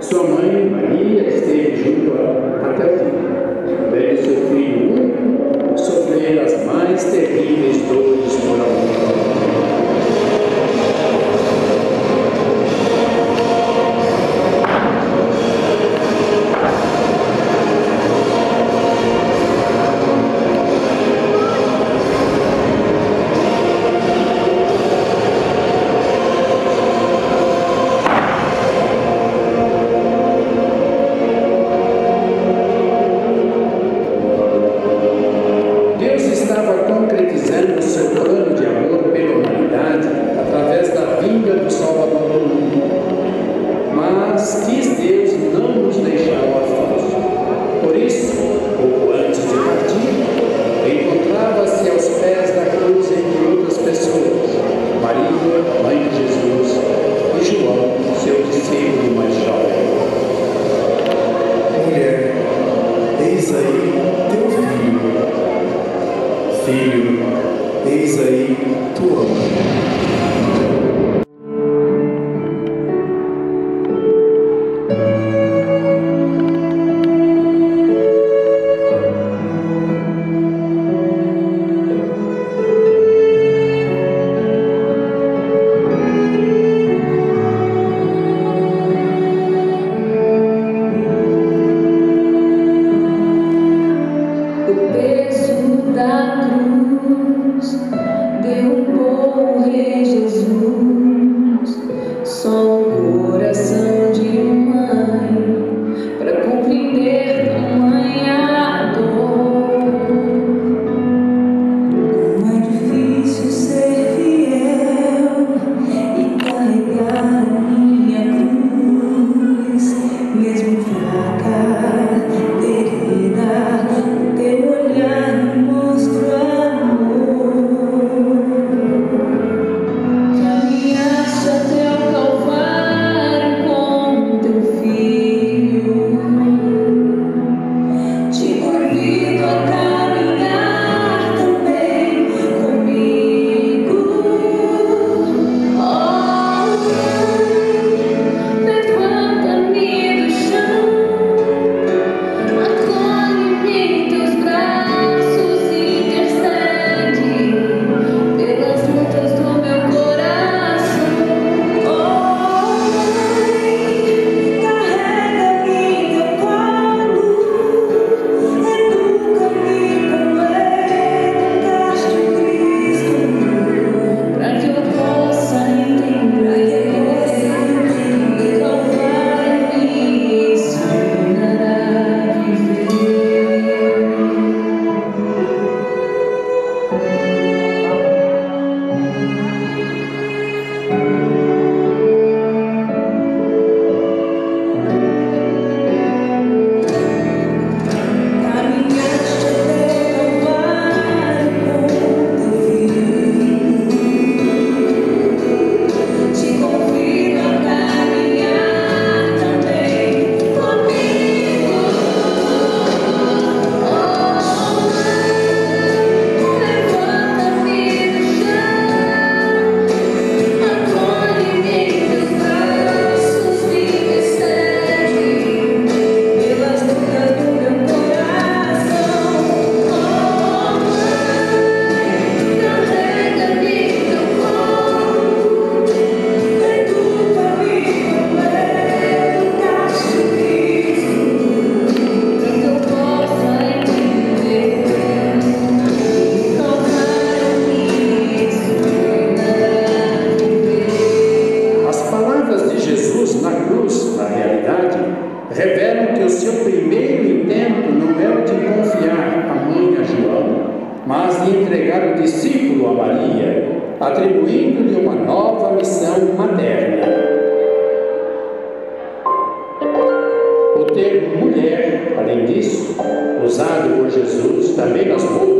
Sua mãe, Maria, esteve mas quis Deus não nos deixar órfãos. Por isso, pouco antes de partir, encontrava-se aos pés da cruz entre outras pessoas, Maria, mãe de Jesus, e João, seu discípulo mais jovem. Mulher, eis aí teu filho. Filho, eis aí tua mãe. entender discípulo a Maria, atribuindo-lhe uma nova missão materna. O termo mulher, além disso, usado por Jesus também nas roupas